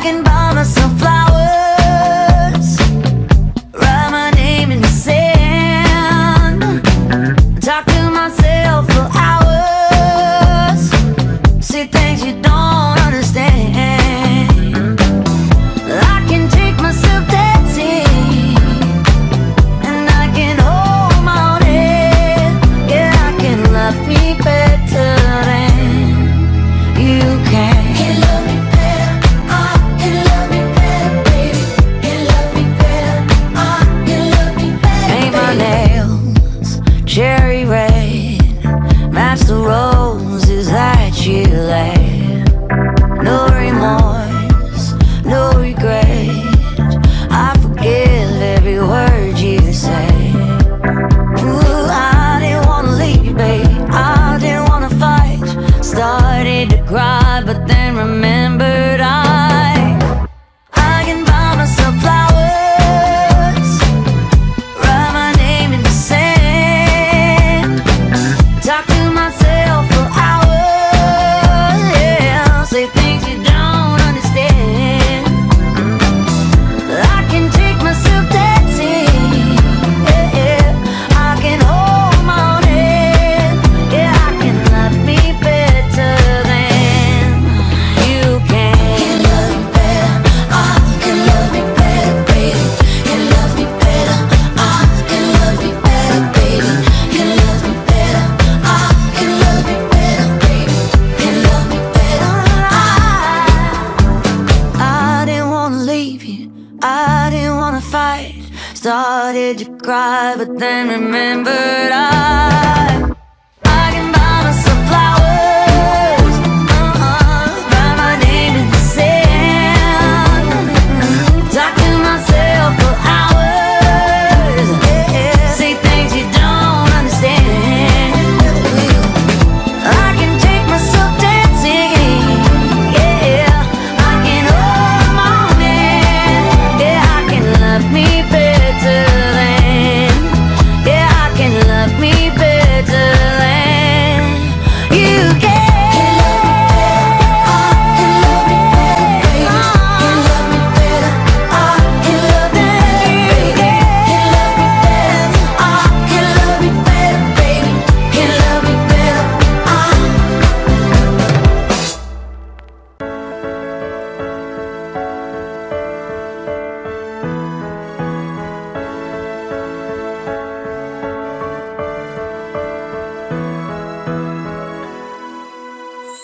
I can buy myself flowers I didn't wanna fight. Started to cry But then remembered I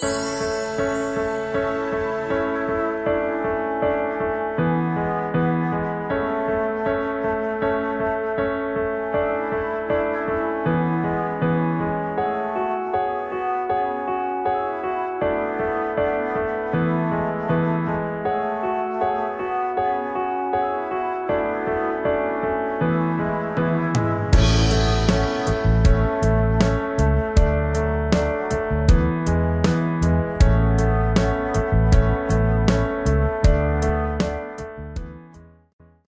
Música